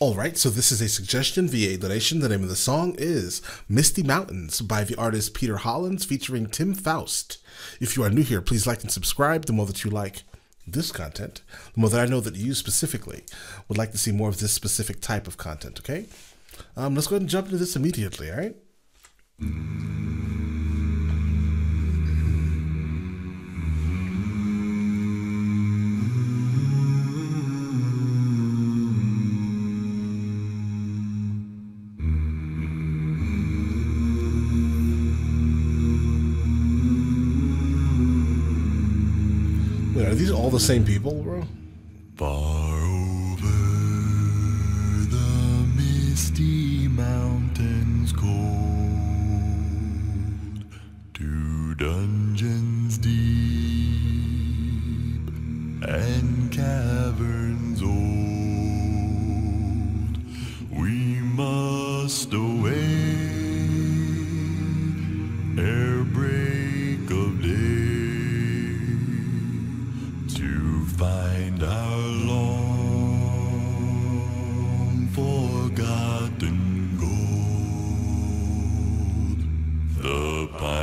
All right, so this is a suggestion via donation. The name of the song is Misty Mountains by the artist Peter Hollens featuring Tim Foust. If you are new here, please like and subscribe. The more that you like this content, the more that I know that you specifically would like to see more of this specific type of content, okay? Um, let's go ahead and jump into this immediately, all right? Are these all the same people, bro? Far over the misty mountains cold, to dungeons deep and caverns old, we must away ere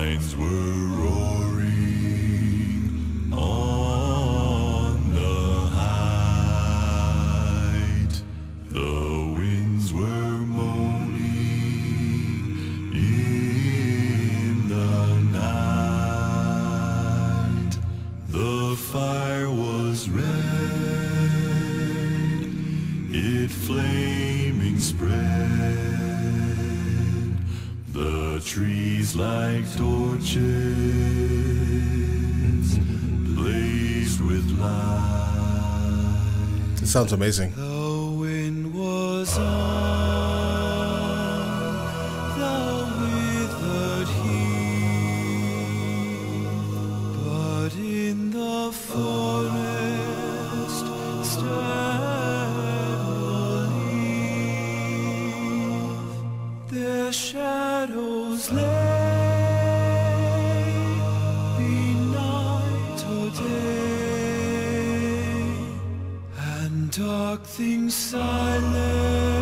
The pines were roaring on the height. The winds were moaning in the night. The fire was red, it flaming spread. Trees like torches blazed with light. It sounds amazing. The wind was on dark things silent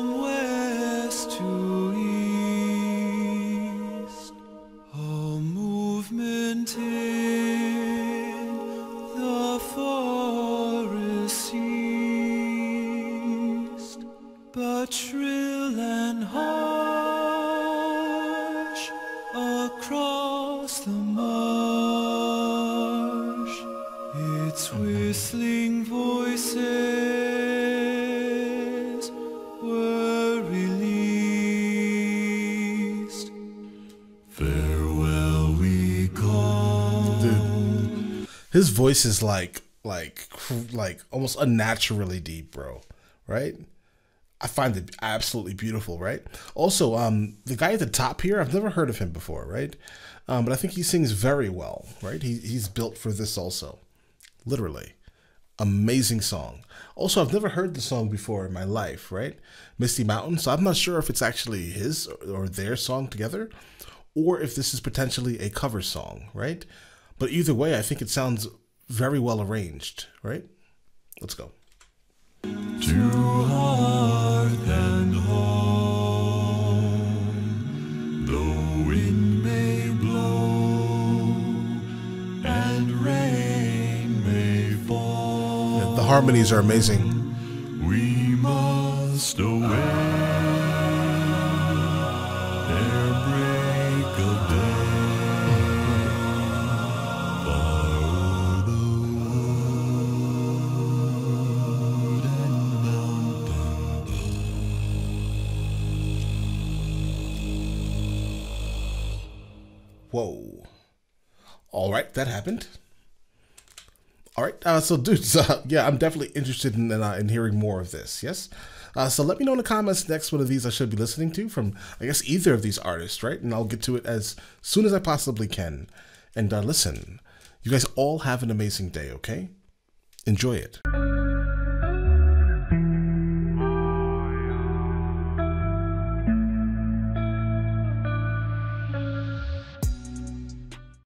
from west to east, a movement in the forest ceased, but shrill and harsh across the marsh. Its whistling voices his voice is like, like, like almost unnaturally deep, bro. Right? I find it absolutely beautiful, right? Also, um, the guy at the top here, I've never heard of him before, right? Um, but I think he sings very well, right? He, he's built for this also, literally. Amazing song. Also, I've never heard the song before in my life, right? Misty Mountain. So I'm not sure if it's actually his or their song together, or if this is potentially a cover song, right? But either way, I think it sounds very well arranged, right? Let's go. And home, the wind may blow and rain may fall. The harmonies are amazing. We must away Whoa. All right, that happened. All right, uh, so dudes, uh, yeah, I'm definitely interested in uh, in hearing more of this. Yes, uh, so let me know in the comments next one of these I should be listening to from I guess either of these artists, right? And I'll get to it as soon as I possibly can. And uh, listen, you guys all have an amazing day. Okay, enjoy it.